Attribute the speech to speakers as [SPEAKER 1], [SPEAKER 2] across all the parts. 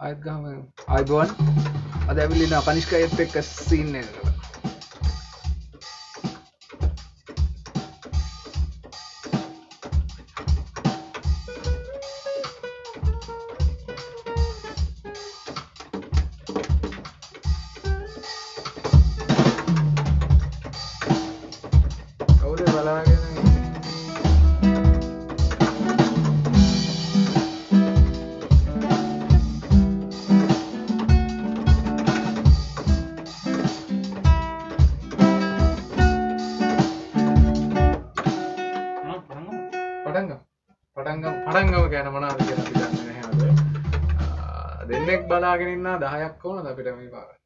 [SPEAKER 1] ආයත් ගහම අයිබෝන් අද ඇවිලින කනිෂ්ක එත් එක්ක සීන්න කවුද දහයක් ඕනද අපිට මේ පාර?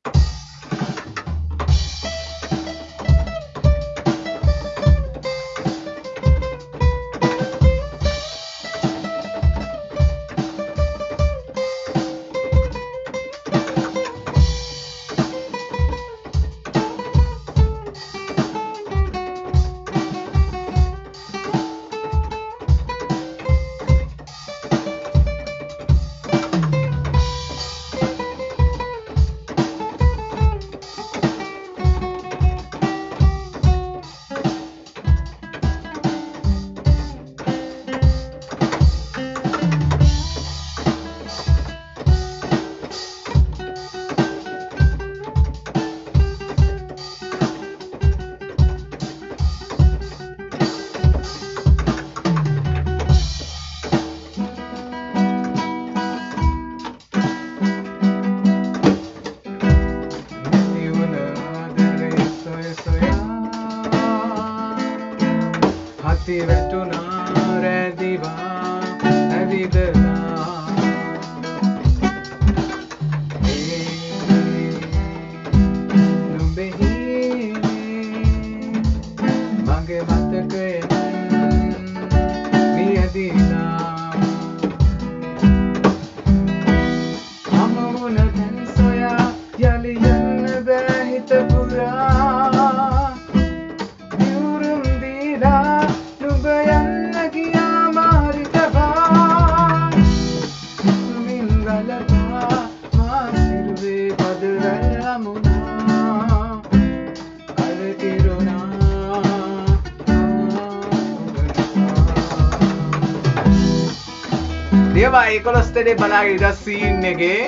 [SPEAKER 1] දේවා ඒකොලොස්තඩේ බලාගේ ඉදස් සීන් එකේ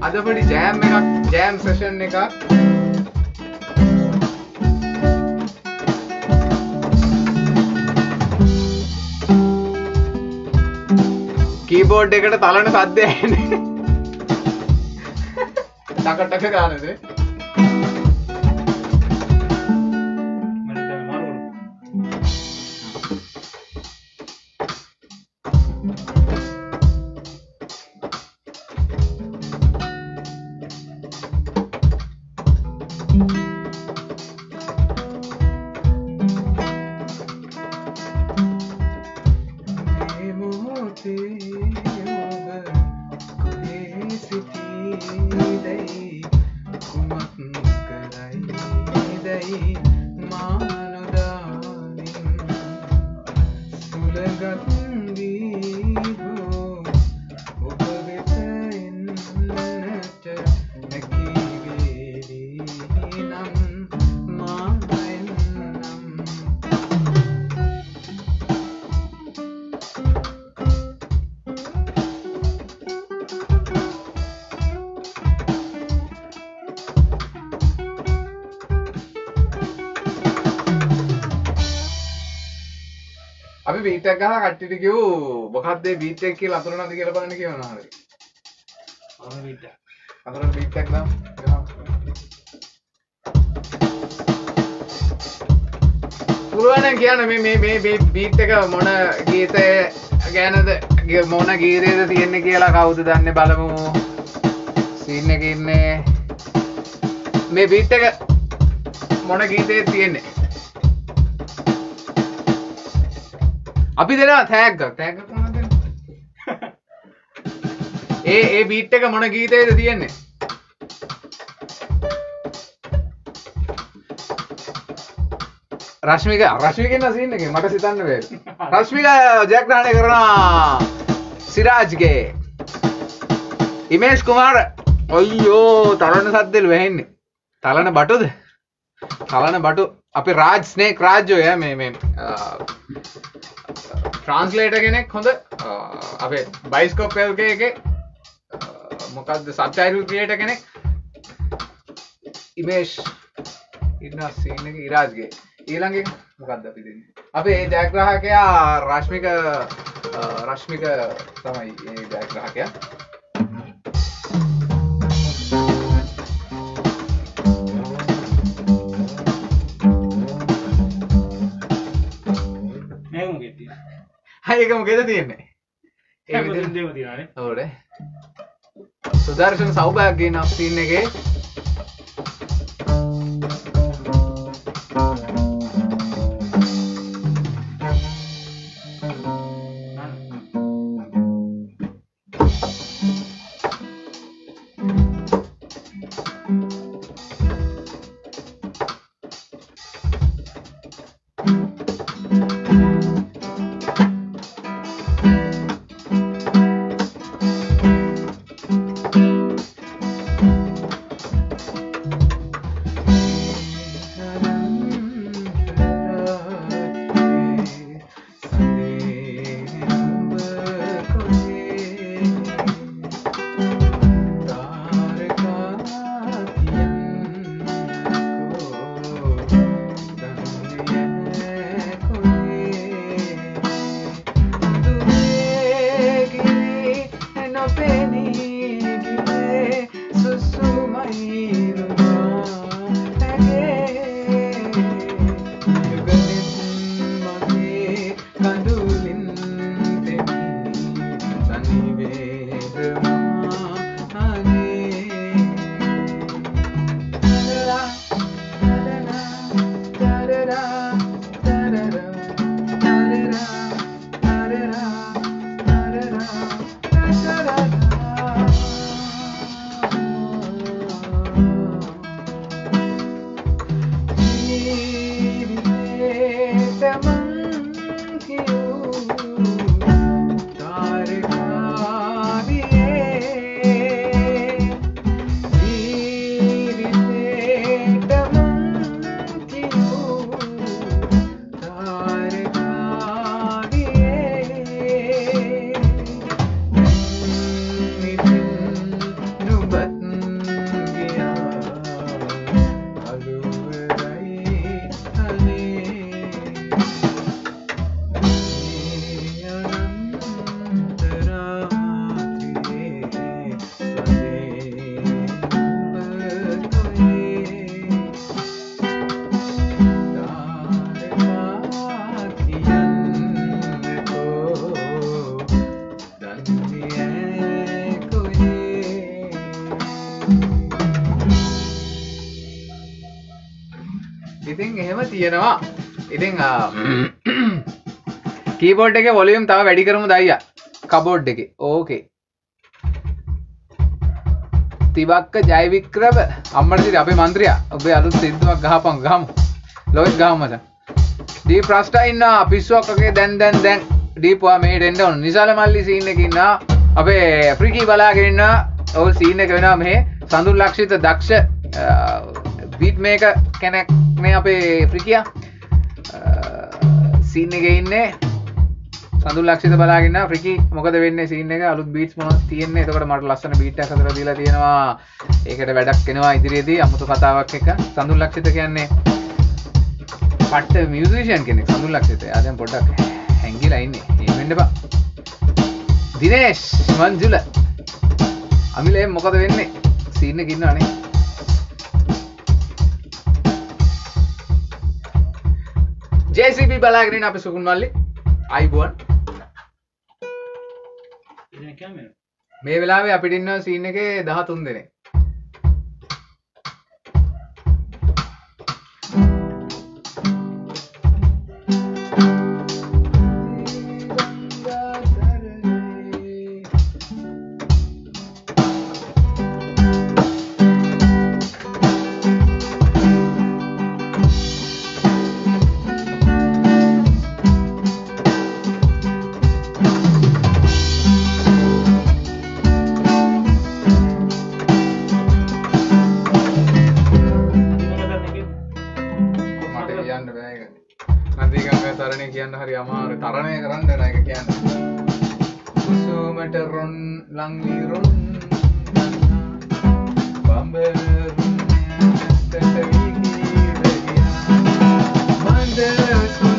[SPEAKER 1] අද පොඩි ජෑම් එකක් ජෑම් සෙෂන් එකක් කීබෝඩ් එකට තලන සද්දය ඇහෙන්නේ. ටක ටක ගානද බීටක් ගහලා කට්ටියට කිව්ව මොකක්ද බීට් එක කියලා අතුරුනද කියලා බලන්න කියනවා හරි. අතුරුන බීට් එකක් දාමු. පුළුවන් නම් කියන්න මේ මේ මේ බීට් එක මොන ගීතය ගැනද මොන ගීතයද තියෙන්නේ කියලා කවුද දන්නේ බලමු. සීන් එකේ ඉන්නේ මේ බීට් එක මොන ගීතයේ තියෙන්නේ? අපි දෙනවා මොනවද දෙන්නේ? ඒ ඒ බීට් එක මොන ගීතයේද තියෙන්නේ? රශ්මික රශ්මිකෙන් සීන් එක මට සිතන්න බෑ. රශ්මික ජයග්‍රහණය කරනවා සිරාජ්ගේ ඉමේෂ් කුමාර ඔයියෝ තරණ සද්දෙල් වැහෙන්නේ තලන බටුද තලන බටු අපි රාජ් ස්නේක් රාජ්‍යය මේ මේ ට්‍රන්ස්ලේට කෙනෙක් හොඳ අපේ බයිස්කෝප්පල්ගේ එක මොකක්ද සබ්චයිරු ක්‍රියට කෙනෙක්? ඉමේෂ් ඉන්න සීනක ඉරාජ්ගේ. ඊළඟ මොකක්ද අපි දෙන්න? අපේ ඒ ජයග්‍රහකයා රශ්මික රශ්මික තමයි ඒ ජයග්‍රහකයා. ඒක මොකේද තියෙන්නේ. ඕඩ සුදර්ශන සෞභාගගේ නම් තින්න එකේ කීබෝඩ් එක වොලියම් තව වැඩි කරමු දයියා කබෝඩ් එක. ඕකේ තිබක්ක ජයවික්‍රව අම්මට අපේ මන්ත්‍රයා. ඔබේ අලුත් සිද්ධුවක් ගහපන් ගහමු. ලොයිස් ගහමද දී ප්‍රස්ට ඉන්න පිස්සුවක්ගේ දැන් දැන් දැන්. ඩීපවා මේ ඩෙන්ඩ ඔන්න නිසාල මල්ලි සින්න එකන්න අපේ ප්‍රිකී බලාගෙනන්න ඔවු සීන එක වෙන මේ සඳුන් ලක්ෂිත දක්ෂ බීට් මේක කැනෙක් මේ අපේ ෆ්‍රිකිය සීන් එක ඉන්නේ. සඳු ලක්ෂිත බලාගෙන ්‍රිකි මොකද වෙන්න? සින්න එක අලුත් බීට් මොන තියන්නේ? එතකට මට ලස්සන බීට කතර දීලා තියෙනවා. ඒකට වැඩක් කෙනවා ඉදිරියේදී අමුතු කතාවක් එක. සඳු ලක්ෂිත කියන්නේ පට්ට මියසිෂයන් කෙනෙක්. සඳු ලක්ෂිත. අදම් පොඩක් හැංගිලා ඉන්නේ. ඒමෙන්ඩ බා දිනේශ් මංජුල. අමිලේ මොකද වෙන්නේ? සීන්න කින්න අනේ ජේසිබි බලාගෙන අප සුකුන් මල්ලි. අයිබුවන් මේ වෙලාවේ අපිට ඉන්න සීන් එක දහතුන් දෙනෙක්. යෝ යන්න හරි අමාරු තරණය කරන්න දැන එක කියන්න කුසුමට රොන් ලංවී රොන් බම්බරුන්
[SPEAKER 2] ඇත්තට වී
[SPEAKER 1] මන්දස්ම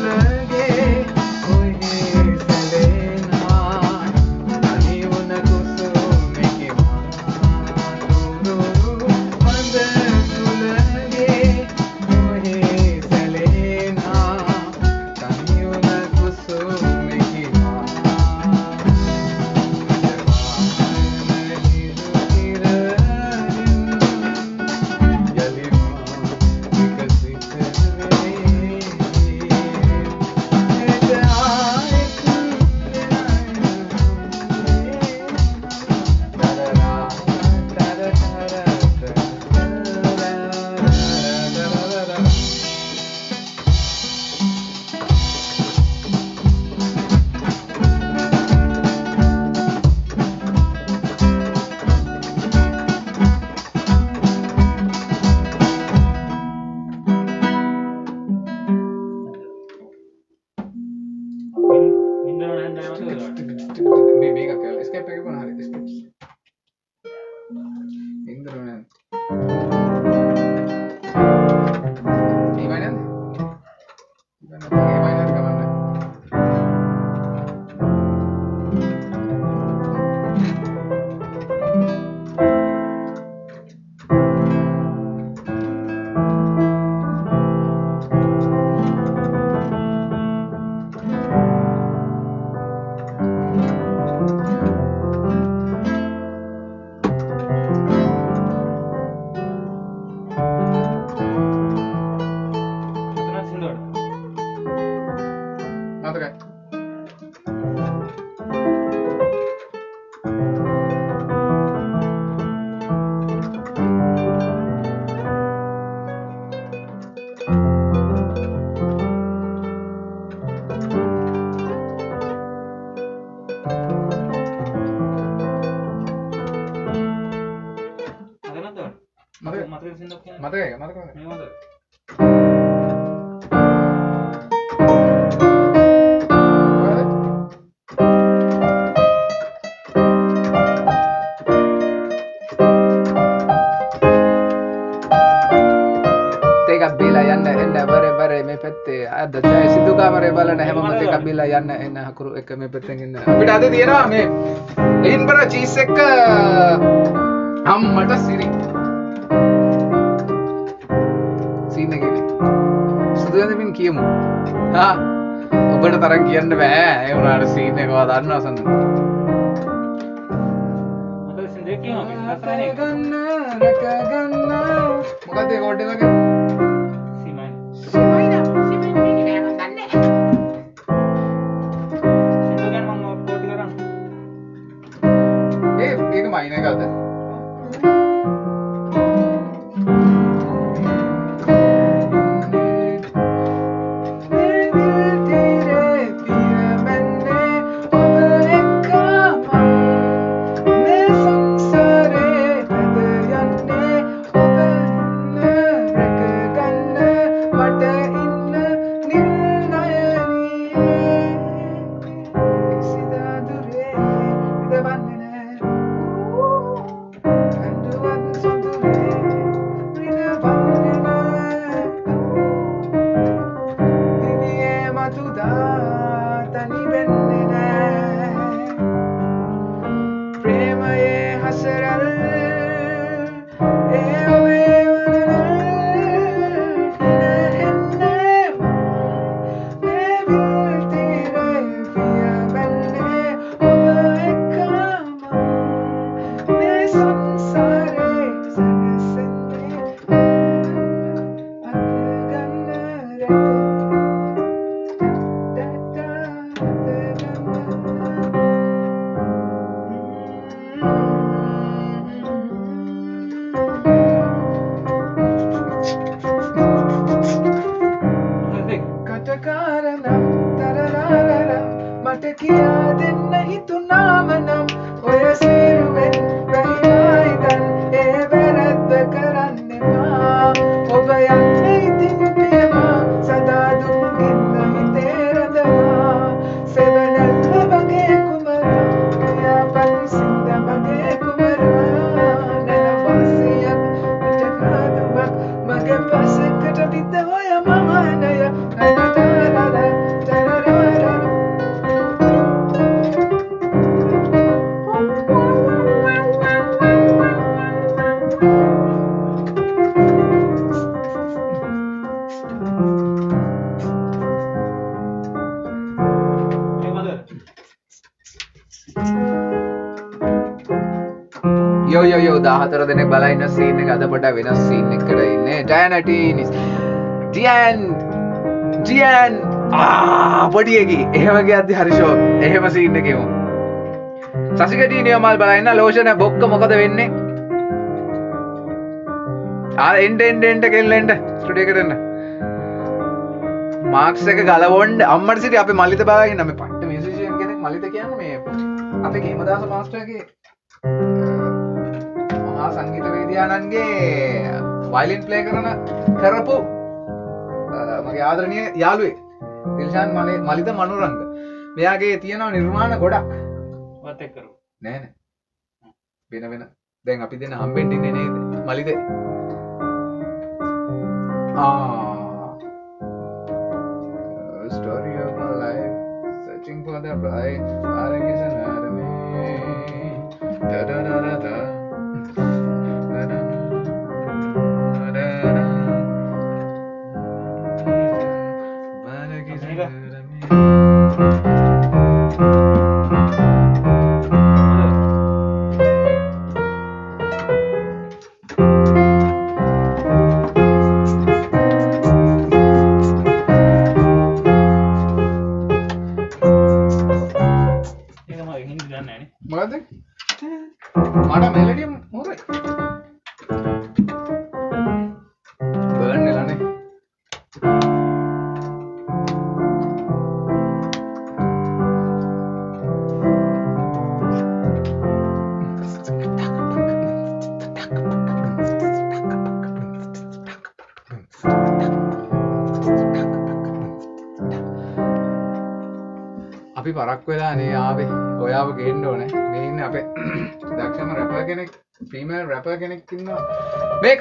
[SPEAKER 2] අද
[SPEAKER 1] තියෙනවා
[SPEAKER 2] මේ
[SPEAKER 1] එයින් බර චීස් එක්ක අම්මට සිරි. සීන්න කියන සුදුදමින් කියමු? ඔබට තරන් කියන්න බෑ. ඒ වුණාට සීන එකවා දන්නවා සඳ ගන්න යෝ 14 දෙනෙක් බලා ඉන්න සීන් එක. අද පොඩ වෙනස් සීන් එකකට ඉන්නේ ඩයනටිනිස් ඩියන් ඩියන් ආ පොඩි එකි. එහෙම ගියද්දි හරි ෂෝක් එහෙම සීන් එකෙමු සසිකටී නියමල් බලන්න. ලෝෂණ බොක්ක මොකද වෙන්නේ? ආ එන්ඩ එන්ඩ එන්ට කෙල්ලෙන්ට ස්ටඩියකටන්න මාක්ස එක ගලවොන්ඩ අම්මට සිට අප මලිත බාගෙන නම පට්ට මිසිෂයන් කෙනෙක් මලිත කියන්න මේ. අප ගේමදස මාස්ටරගේ මහා සංගීත වේදයානන්ගේ වයිලින් ප්ලේ කරන කරපු මගේ ආදරණය යාළුවේ තිල්ෂාන් මලේ මලිත මනුරංග. මෙයාගේ තියෙනවා නිර්මාණ ගොඩක්.
[SPEAKER 2] වත් එක්කරු
[SPEAKER 1] නෑන වෙන වෙන. දැන් අපි දෙන හම්බෙන්ටින්න නේද? මලිද story of my life searching for the bright spark is anatomy. Da da da da da Da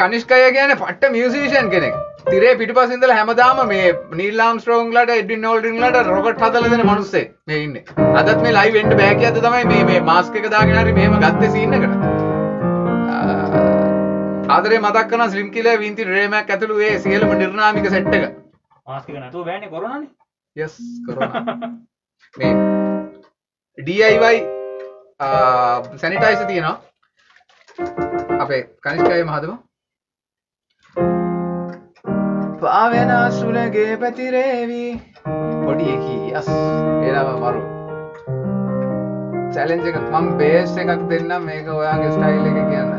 [SPEAKER 1] කනිෂ්කය කියන්නේ පට්ට මියුසිෂියන් කෙනෙක්. තිරේ පිටිපස්සේ ඉඳලා හැමදාම මේ නීල් ආම්ස්ට්‍රෝන්ග්ලාට එඩ්වින් ඕල්ඩ්රින්ග්ලාට රොකට් හදලා දෙන මිනිස්සෙක් මේ ඉන්නේ. අදත් මේ ලයිව් එන්න බෑ කියද්ද තමයි මේ මේ මාස්ක් එක දාගෙන හරි මෙහෙම ගත්තේ සීන් එකට. ආදරේ මතක් කරන ස්ලිම් කිලර් වින්ති රේමැක් ඇතුළු ඒ සියලුම නිර්නාමික සෙට් එක.
[SPEAKER 2] මාස්ක් එක නැතුව බෑනේ කොරෝනානේ.
[SPEAKER 1] යස් කරෝනා මේ DIY සැනිටයිස තියෙනවා. අපේ කනිස්කය මහදම පාවෙන සුලගේ පැතිරේවී. පොඩි එකී යස් ඒරම මරු. චැලෙන්ජ එක මම බේස් එකක් දෙන්න මේක ඔයාගේ ස්ටයිල් එක කියන්න.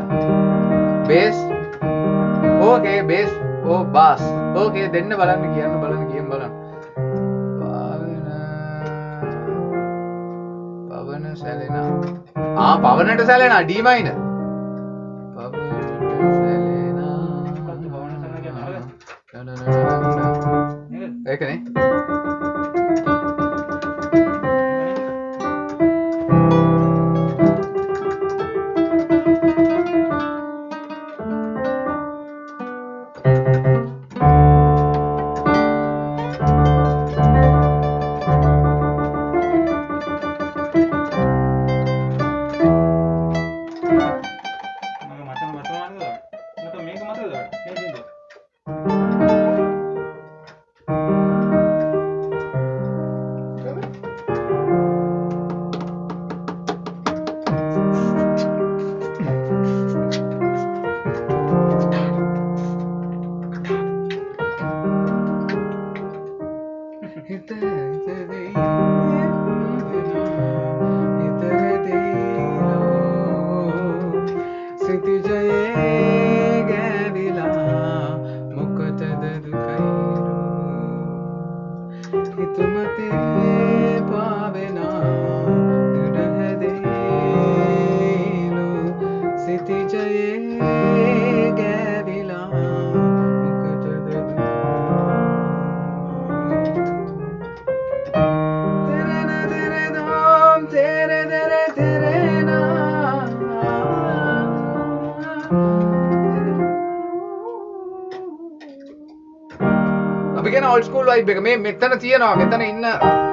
[SPEAKER 1] බේස් ඕකේ බේස් ඕ බාස් ඕකේ දෙන්න බලන්න කියන්න බලන්න කියම් බලන්න. පවන පවන සැලෙන. ආ පවනට සැලෙන. ඩීමයින नाम අපි කියන ඔල්ඩ් ස්කූල් වයිබ් එක. මේ මෙතන තියෙනවා. මෙතන ඉන්න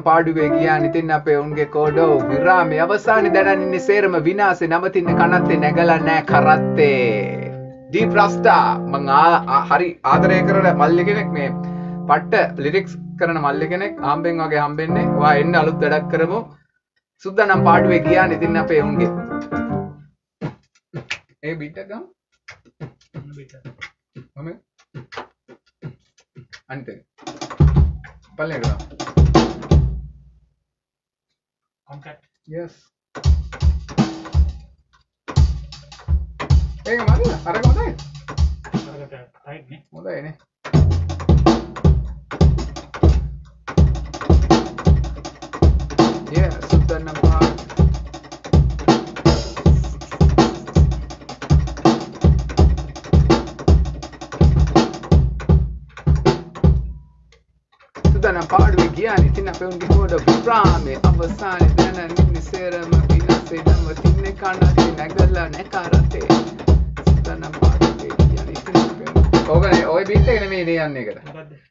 [SPEAKER 1] සුදන්නම් පාඩුවේ ගියා ඉතින් අපේ උන්ගේ කෝඩෝ විරාමේ අවසානයේ දැනන්නේ සේරම විනාසේ නවතින්න කනත්තේ නැගලා නෑ කරත්තේ. ඩීප් රස්ටා මං ආ- ආ- හරි ආදරය කරන මල්ලි කෙනෙක් මේ පට්ට ලිරික්ස් කරන මල්ලි කෙනෙක් ආම්බෙන් වගේ හම්බෙන්නේ. වා එන්න අලුත් වැඩක් කරමු. සුද්දනම් පාඩුවේ ගියා ඉතින් අපේ උන්ගේ ඒ බීට් එක ගමු මම අනිත් එක පල්ලෙහාට දාමු
[SPEAKER 2] කොන්ටැක්ට්
[SPEAKER 1] Yes. ඒක මදිද? අරක හොඳයි.
[SPEAKER 2] කරකට ටයිට් නේ
[SPEAKER 1] හොඳයිනේ. Yeah, සුද්දන්න පාඩු. සුද්දන්න පාඩුවේ ගියානේ. ඉතින් අපේ උන්ගේ හොඩ විරාමේ අවසානයේ දැනන්නේ සේරම විනාසේ නවතින්නේ කනසේ නැගලා නැකරතේ. සුද්දන්න පාඩුවේ ගියානේ. අපේ ඕකනේ ඔය බීට් එක නෙමෙයි නේ යන්නේ එකට.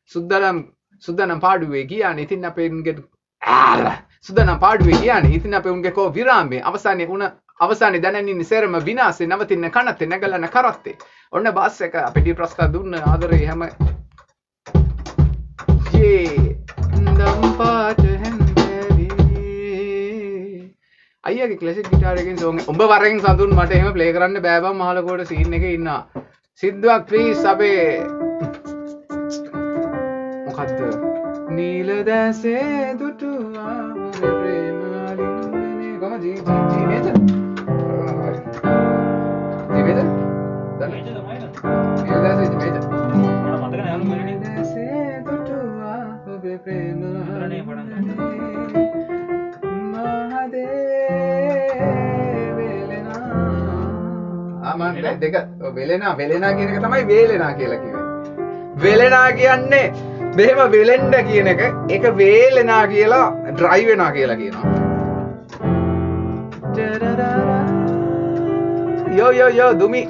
[SPEAKER 1] සුද්දනම් සුද්දනම් පාඩුවේ ගියානේ උන්ගේ ආල සුද්දනම් පාඩුවේ ගියානේ ඉතින් අපේ උන්ගේ කෝ විරාමේ අවසානයේ උන අවසානයේ දැනන්නේ සේරම විනාසේ නවතින්න කනත්තේ නැගලන කරත්තේ ඔන්න බස් එක අපේ ඩී ප්‍රස්තා දුන්න ආදරේ හැම යේ නම් පාට හැන්දෑවේ අයියගේ ක්ලසික් ගිටාර් එකකින් සෝං උඹ වරෙන් සඳුන් මට එහෙම ප්ලේ කරන්න බෑ. බං මහලකෝට සීන් එකේ ඉන්නවා සිද්දුවක් ප්ලීස් අපේ මොකක්ද නීල දැසේ දුටුවා. ඔබේ ප්‍රේමාලිංගනේ. කොම වේලෙනා. ආමන් දෙක. වෙලෙනා. වෙලෙනා කියන එක තමයි වේලෙනා කියලා කිව්වේ වෙලෙනා කියන්නේ මෙහෙම වෙලෙන්ඩ කියන එක. එක වේලෙනා කියලා ඩ්‍රයි වෙනා කියලා කියනවා. යෝ යෝ යෝ දුමි.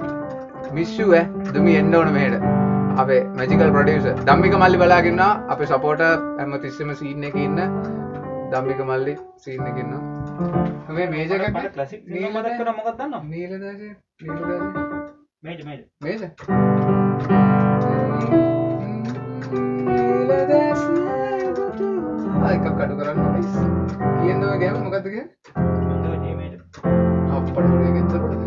[SPEAKER 1] මිස්සු ඇ දුමි එන්න ඕන මේට අපේ මැජිකල් ප්‍රඩියස දම්මික මල්ලි බලාගන්නා අප සපෝට ඇම තිස්සම සීන්න එක ඉන්න දම්මික මල්ලි සීන්න එකන්න මේ මේජක
[SPEAKER 2] මට ක්ලාසික් නීම මතක් කරා මොකක්ද දන්නවද
[SPEAKER 1] නීලදශ නීලදශ
[SPEAKER 2] මේජ
[SPEAKER 1] එකක් කඩු කරන්න කියන්නව ගැම
[SPEAKER 2] මේජ
[SPEAKER 1] අපට ගෙතරට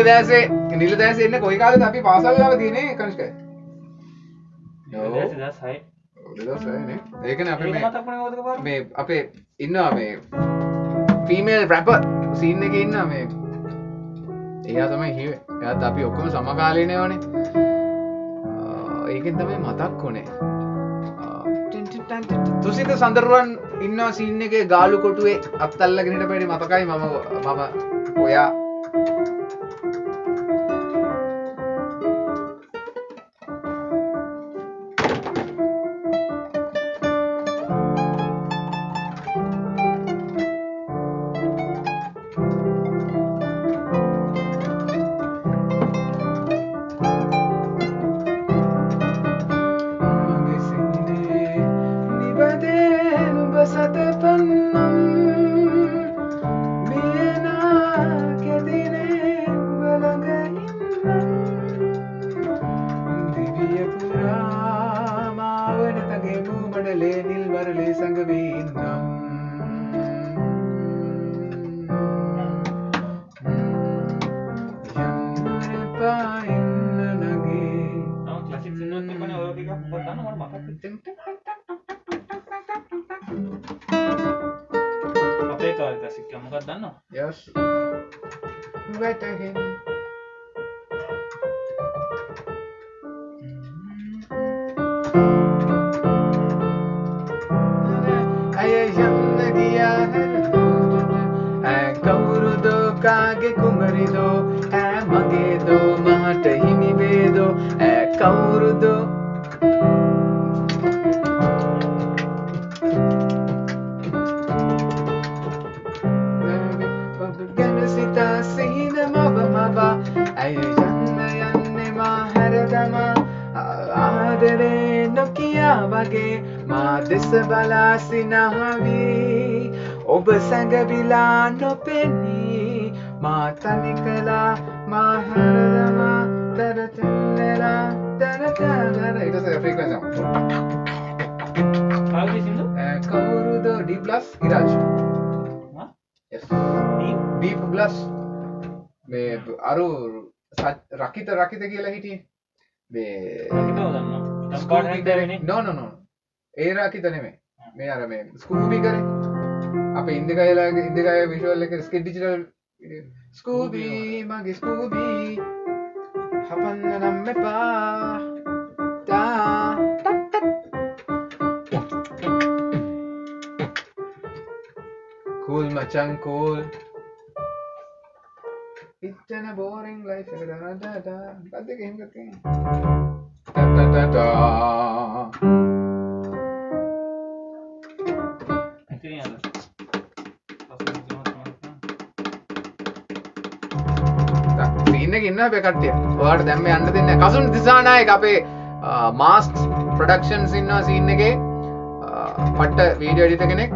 [SPEAKER 1] නීල දෑසේ නිල දෑස එන්න කොයි කාලද අපි පාසල්ලාව තියනේ කනිෂ්ක ඒකන අප මේ අපේ ඉන්නවා මේ ෆීමේල් රැප සීන්න එක ඉන්න මේ. එයා තමයි හිව එයත් අපි ඔක්කොම සමකාලීනය වනේ ඒකෙන් තමයි මතක් කොනේ තුසිත සඳරුවන් ඉන්නවා සින්න එක ගාලු කොටුවේ අත්තල්ලගෙනට පැඩි මතකයි මම මම ඔයා සැඟවිලා නොපෙනී මා තනි කලා මා හැරදමා තරතෙන්නලා තරතර ඉට ෆ්‍රීකන්සි කවුරුදෝ ප්ලස් ඉරාජ්? ප්ලස් මේ අරු රකිත රකිත කියලා හිටිය. මේ නෝ. නො නෝ ඒ රකිත නෙමේ මේ අර මේ ස්කූබි කර අප ඉන්දකයලාගේ ඉන්දකය විශවල්ල එක ස්කෙ ඩිජිටල් ස්කූබී මගේ ස්කූබී හපන්න නම් එපා තා කූල් මචන් කූල් ඉත්තන බෝරිං ලයි් එකට ගත්ත එහෙම ඉන්න ඉන්න පෙකට්ටිය ඔයාට දැම්ම යන්න දෙන්න කසුන් දිසානායක අපේ මාස්ක් ප්‍රඩක්ෂන් සින්නවා සින්න එක. පට්ට වීඩියෝ එඩිත කෙනෙක්.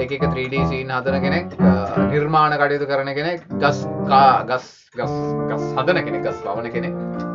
[SPEAKER 1] එක එක 3D සීන් හදන කෙනෙක්. අ, නිර්මාණ කටයුතු කරන කෙනෙක්. ගස් කා ගස් ගස් ගස් හදන කෙනෙක්. ගස් පවන කෙනෙක්.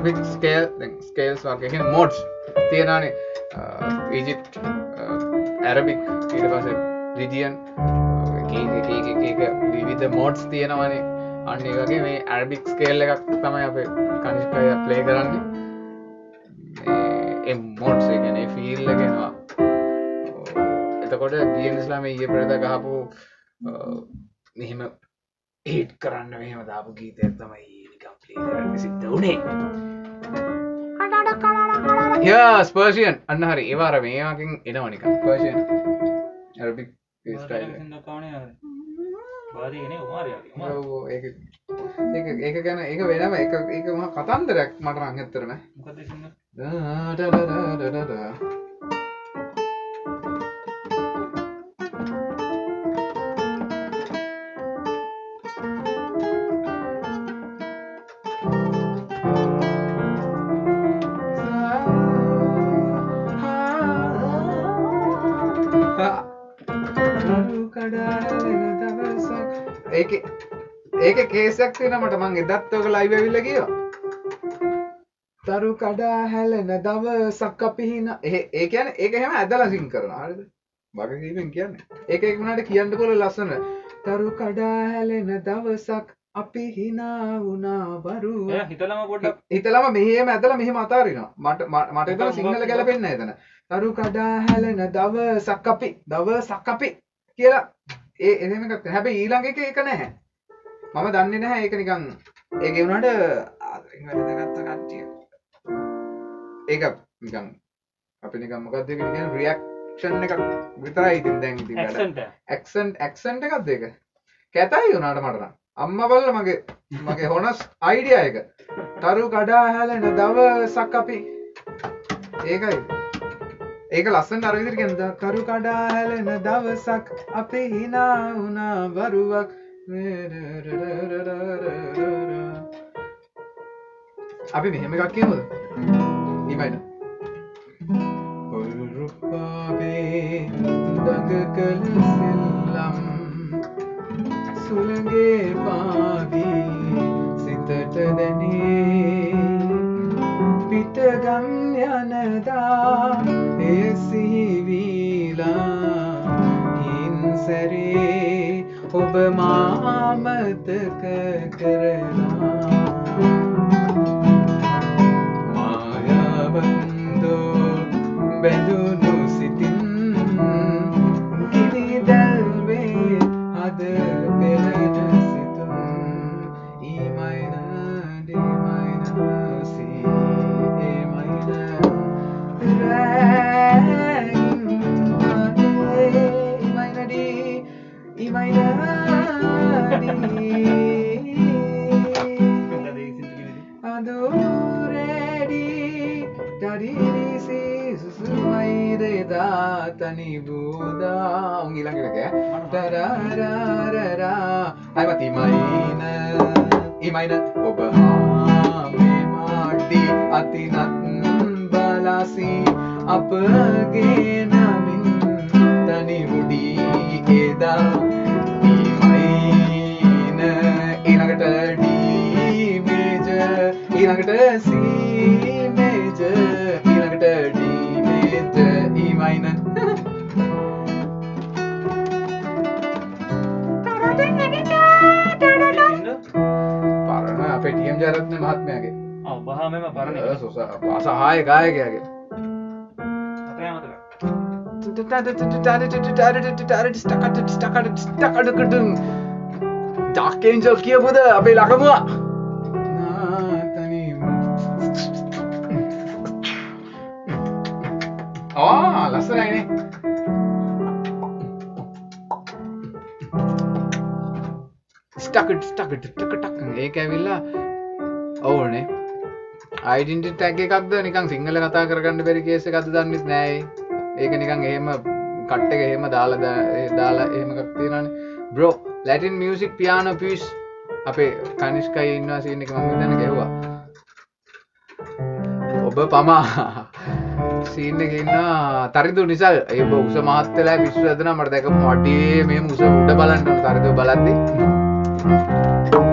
[SPEAKER 1] ඔබ ඇරබික් ස්කේල් ස්කේල්ස් වගේ මෝඩ්ස් තියෙනනේ ඊජිප් ඇරබික් ඊට පස රිජියන් විවිධ මෝඩ්ස් තියෙනවනේ. අන්න ඒ වගේ මේ ඇර්බික් ස්කේල් එකක් තමයි අප කනිෂ්කය ප්ලේ කරන්නේ. එම් මෝඩ්ස් ගැන ෆිල්ල ගෙනවා එතකොට දියනිස්ලාම ඒ ප්‍රද ගහපු මෙහෙම ඒට් කරන්න මෙහෙම දාපු ගීතයක් තමයි නිකම් ප්ලේ කරන්න සිද්ධ වනේ ස්පර්ෂයන් අන්න හරි. ඒවාර මේවාකින් එනවනික පර්ෂයන් ඇරබික් ඒක ඒක ඒක ගැන ඒක වෙනම එක ඒක මහ කතන්දරයක් මට නම් ඒක කේසක් තියෙන මට මං එදත් ඔක ලයිව් ඇවිල්ලා ගියා. තරු කඩා හැලෙන දවසක් අපි හින ඒ කියන්නේ ඒක එහෙම ඇදලා සිං කරනවා හරිද? වගකීමෙන් කියන්නේ. ඒක ඒක උනාට කියන්න පුළුවන් ලස්සන. තරු කඩා හැලෙන දවසක් අපි hina වුණා බරුව.
[SPEAKER 2] හිතලම පොඩ්ඩක්
[SPEAKER 1] හිතලම මෙහෙම ඇදලා මෙහෙම අතාරිනවා. මට මට එතන සිංහල ගැලපෙන්නේ නැහැ එතන. තරු කඩා හැලෙන දවසක් අපි දවසක් අපි කියලා ඒ එහෙම එකක් තියෙනවා. හැබැයි ඊළඟ එක ඒක නැහැ. මම දන්නේ නැහැ ඒක නිකන් ඒක ඒ වුණාට වැඩගත්ත කට්ටිය. ඒක නිකන් අපි නිකන් මොකක්ද ඒක කියන්නේ රියැක්ෂන් එකක් විතරයි ඉතින් දැන් ඉතින් වැඩ.
[SPEAKER 2] ඇක්සන්ට
[SPEAKER 1] එකක්ද ඒක? කැතයි වුණාට මට නම්. අම්මා බලලා මගේ මගේ හොනස් අයිඩියා එක. තරු කඩා හැලෙන දවසක් අපි ඒකයි. ඒක ලස්සනට අර විදිහට කියනවා. තරු කඩා හැලෙන දවසක් අපි hina වුණා වරුවක්. අපි මෙහෙම එකක් කියමුද? ඊමයිද? ඔරුපාවේ දඟ කළ සෙල්ලම් සුළගේ පාවී සිතට දැනේ පිටගම් යනදා එය සිහිවීලා හින්සැරේ खूब मामत के करना ටඩිරිසි සුසුමයිදෙදා තනි බූදා උන් ඊළඟට ටරරරරා අයිමත් ඉමයින ඉමයින ඔබ හාමේ මාඩි අතිනත් බලාසි අපගේ නමින් තනි උඩී එදා ඉමයින ඊළඟට ඩී මේජ ඊළඟට සී අපේ ටියම් ජරත්න මහත්මයාගේ
[SPEAKER 2] බහාමම පරණ
[SPEAKER 1] සුස සහාය ගායකයාගේ.
[SPEAKER 2] අපේ මතක
[SPEAKER 1] ඩක්කෙන්ජල් කියපුද අපේ ලකමුවා ආ ලස්සනයිනේ ස්ටකට ස්ටකට ටකටක් ඒක ඇවිල්ලා ඔවුනේ. අයිඩන්ටි ටැක් එකක්ද? නිකන් සිංහල කතා කරගන්න බැරි කේස එකද දන්නෙත් නෑ. ඒක නිකන් එහෙම කට්ට එක එහෙම දාලා දා- දාලා එහෙම එකක් තියෙනවානේ. Bro Latin music piano piece අපේ කනිෂ්කයි ඉන්නවා සීන් එක මම දැන ගැහුවා. ඔබ පමා සීන් එක ඉන්නවා තරිදු නිසල්. ඒ ඔබ උස මහත්තලා පිස්සු ඇදෙනවා මට දැකපු මඩේ මෙහෙම උස උඩ බලන්න ඕන. තරිදු බලද්දි.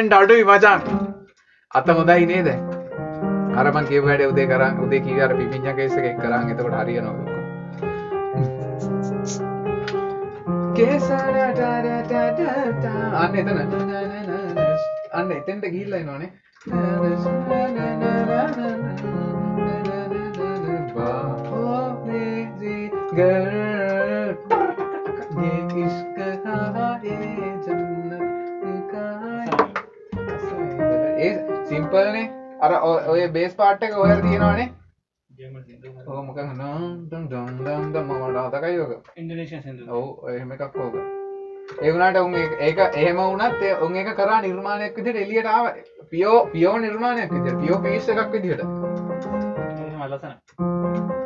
[SPEAKER 1] උඹ මෙතෙන්ට අඩුයි මචන් අත හොඳයි නේද? අරමන් කියව වැඩ උදේ කරන්න උදේ කීර පිපිංච කේස එකක් කරන්න එතකොට හරිය නොක අන්න එතන අන්න එතෙන්ට ගිල්ලයි නොනේ ඒ සිම්පල්නේ අර ඔය බේස් පාට් එක ඔය තියෙනවානේ. මොකක් නම් ඩම් ඩම් ඩම් ඩම් මම රහතකයි ඔක.
[SPEAKER 2] ඉන්ඩෝනේෂියන් සින්දු
[SPEAKER 1] ඔව් එහෙම එකක් ඕක. ඒ වුණාට උන් ඒක එහෙම වුණත් ඒ උන් ඒක කරා නිර්මාණයක් විදිහට එළියට ආව. පියෝ පියෝ නිර්මාණයක් විදිහට. පියෝ පීස් එකක් විදිහට.
[SPEAKER 2] එහෙම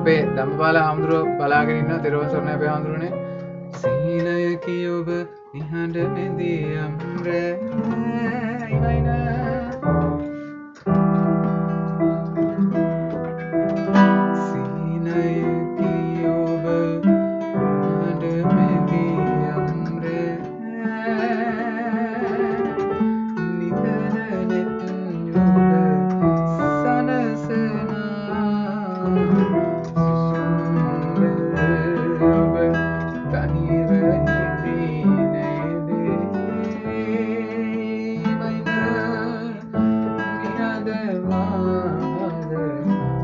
[SPEAKER 1] අපේ දම්පාල හාමුදුරුව බලාගෙනන්න තෙරවසරණ අපේ හාමුදුරුවනේ. සීනයකි ඔබ නිහඬ මෙදියම් රැයිවයින පවනට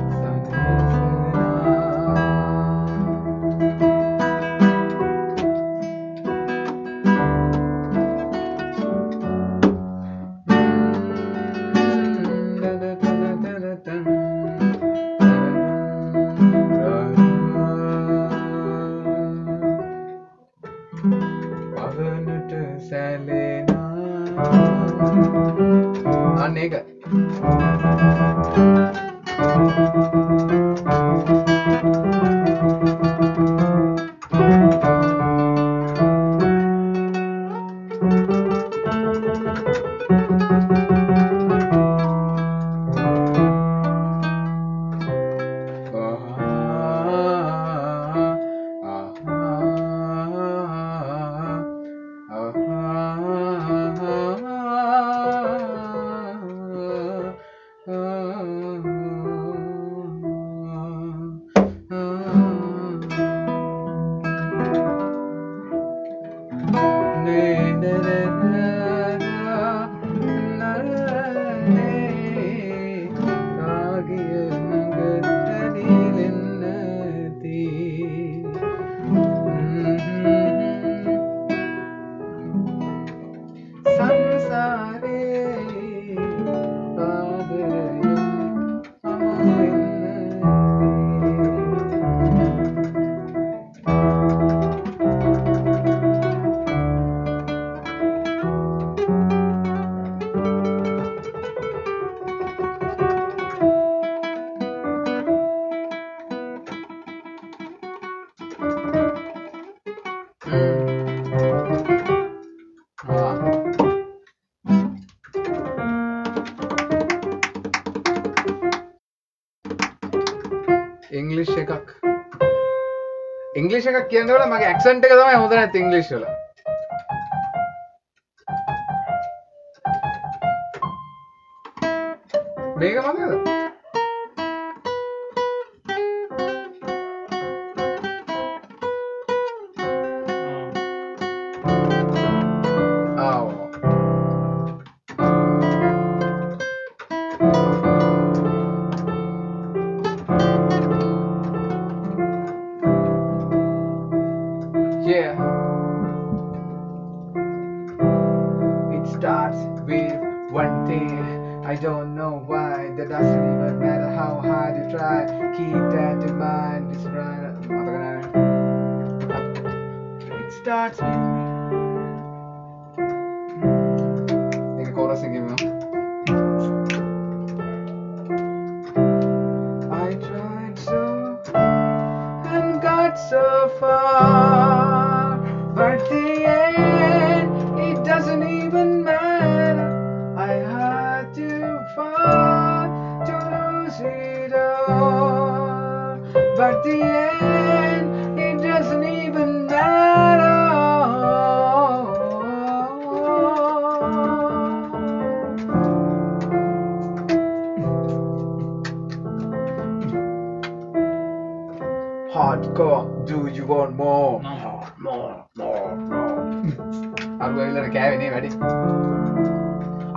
[SPEAKER 1] ඉංගලිෂ් එකක් කියනකොට මගේ ඇක්සන්ට් එක තමයි හොඳ නැත් ඉංගලිෂ් වල.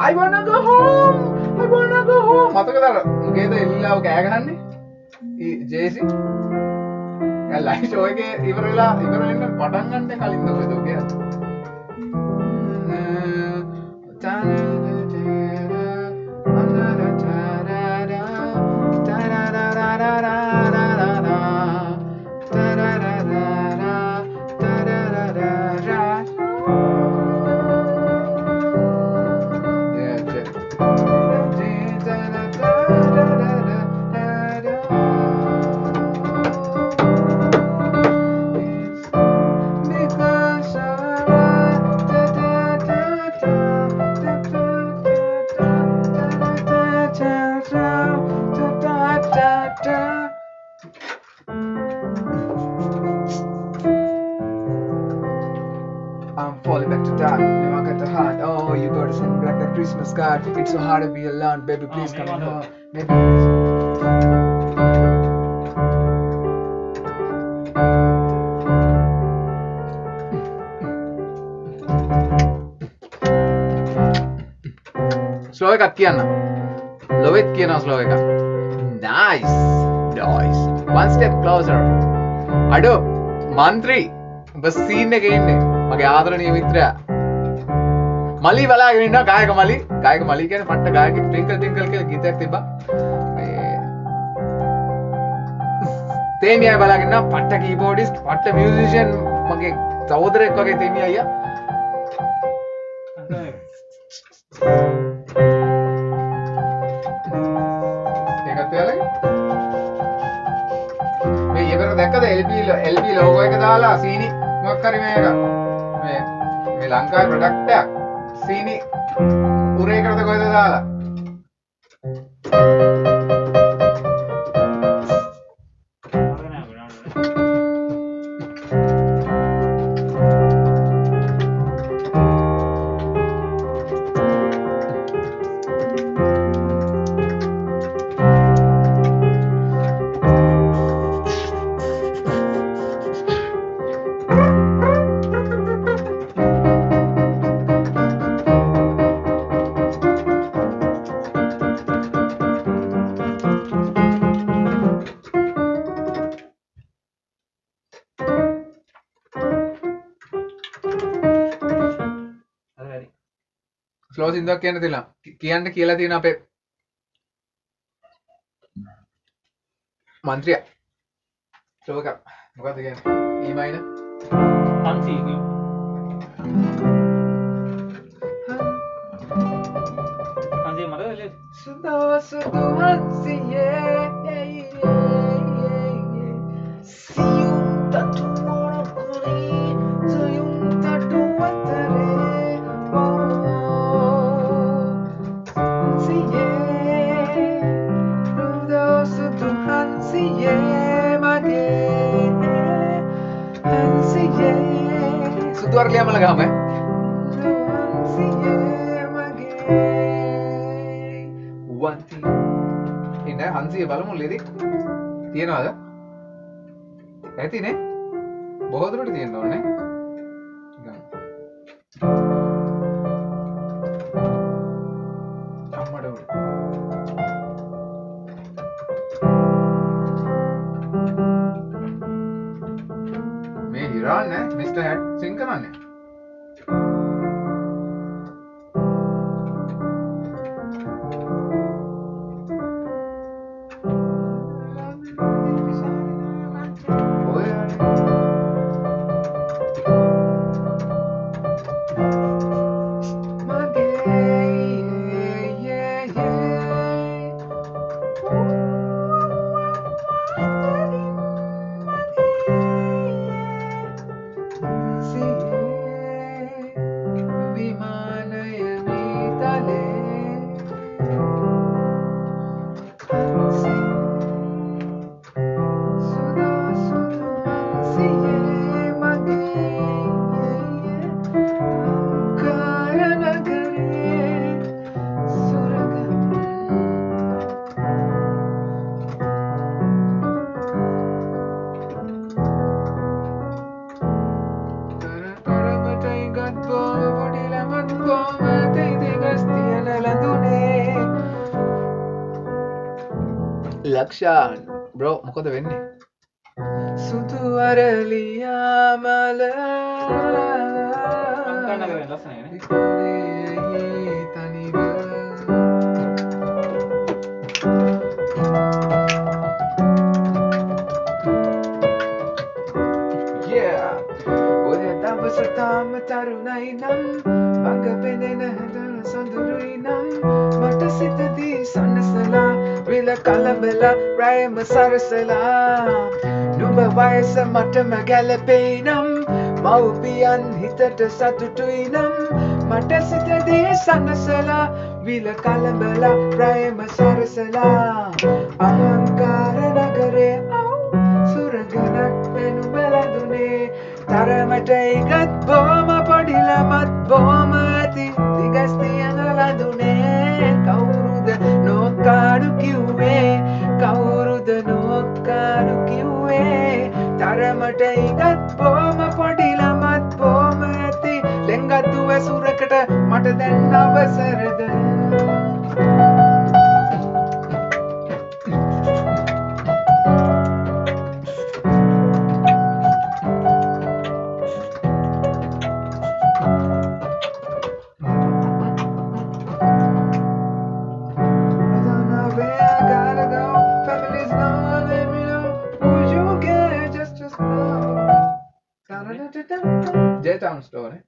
[SPEAKER 1] I wanna go home. I wanna go home. මතකද අර මුගේද එල්ලිලාව කෑ ගහන්නේ ජේසි? ලයි ෂෝ එකේ ඉවර වෙලා ඉවර වෙන්න පටන් ගන්න කලින් දොකද ඔගේ එකක් කියන්න. ලොවෙත් කියන ස්ලෝ එක නයිස් ඩොයිස් one step closer. අඩෝ මන්ත්‍රී උඹ සීන් එක ඉන්නේ. මගේ ආදරණීය මිත්‍රයා. මලි බලාගෙන ඉන්නවා. ගායක මලි. ගායක මලි කියන්නේ පට්ට ගායක ට්වින්කල් ට්වින්කල් කියලා ගීතයක් තිබ්බා. මේ තේමියයි බලාගෙන ඉන්නවා. පට්ට කීබෝඩිස්ට් පට්ට මියුසිෂියන් මගේ සහෝදරයෙක් වගේ තේමිය අයියා. ඒකත් ඔයාලගේ මේ ඊවර දැක්කද LB LB ලෝගෝ එක දාලා සීනි? මොකක් හරි මේක. මේ මේ ලංකාවේ ප්‍රොඩක්ට් එකක් සීනි උරේකටද කොහෙද සින්දුවක් කියන්න කි- කියන්න කියලා තියෙන අපේ මන්ත්‍රිය. එකක් මොකද්ද කියන්නේ? E minor සුදව සුදු හන්සියේ ඇතිනේ බොහෝදුරට තියෙන්න ඕනේ. ලක්ෂාන් බ්‍රෝ මොකොද වෙන්නේ? සුතුවරලියාමල
[SPEAKER 2] ගන්න
[SPEAKER 1] රෑම සරසලා නුඹ වයස මටම ගැලපෙයි නම් මව්පියන් හිතට සතුටුයි නම් මට සිතදී සනසලා විල කලබලා රෑම සරසලා. අහංකාර නගරේ අව් සුරගනක් පෙනු බැලදුනේ තරමට ඉගත් බෝම පොඩිලමත් බෝම ඇති දිගස්තියන ලදුනේ තරමට ඉගත් බෝම පොඩිලමත් බෝම ඇති. ලෙංගත්තු ඇසුරකට මට දැන් අවසරද? Story.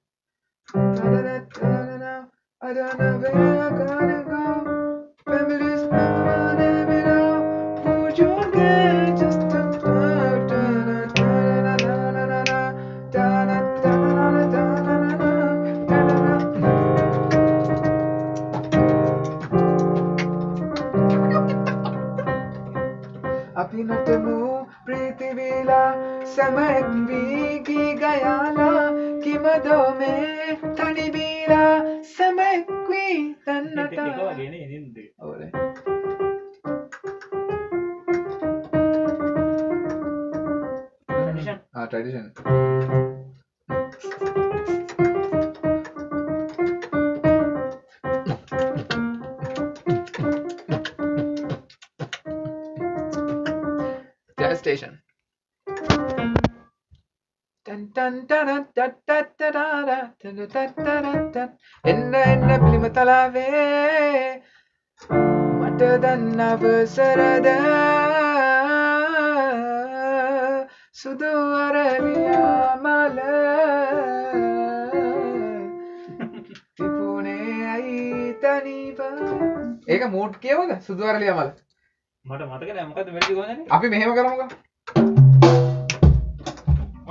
[SPEAKER 1] අපි මෙහෙම කරමුකෝ.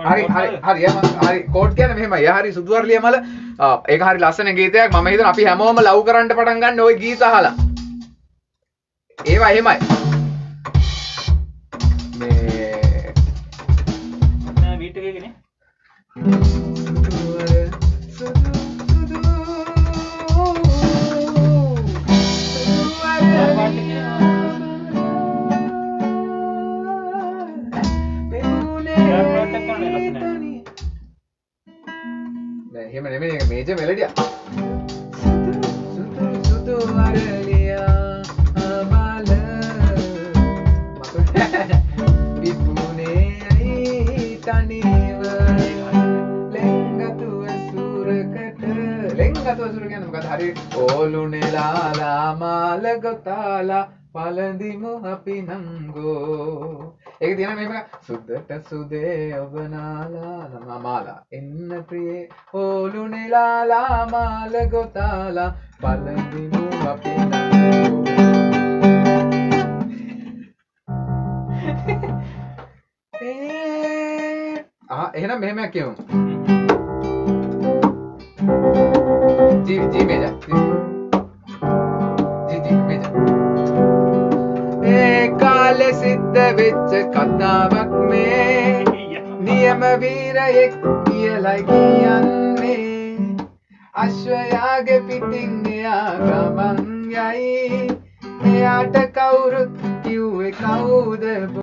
[SPEAKER 1] හරි හරි හරි එහම හරි. කෝඩ් කියන මෙහෙමයි. හරි සුදු අරලිය මල. ඒක හරි ලස්සන ගීතයක්. මම හිතන අපි හැමෝම ලව් කරන්න පටන් ගන්න ওই ගීත අහලා. ඒවා එහෙමයි මේක සුද්දට සුදේ ඔබ නාලා නම මාලා. එන්න ප්‍රියේ ඕලු නෙලාලා මාල ගොතාලා. පලඳිමු අපි නංගෝ ඒ ආ එහෙනම් මෙහෙමයක් කියමු. ජී ජී කාලේ සිද්ධ වෙච්ච කතාවක් මේ නියම වීරයෙක් කියලයි කියන්නේ අශ්වයාගේ පිටින් එයා ගමන් යයි එයාට කවුරුත් කිව්වේ කවුද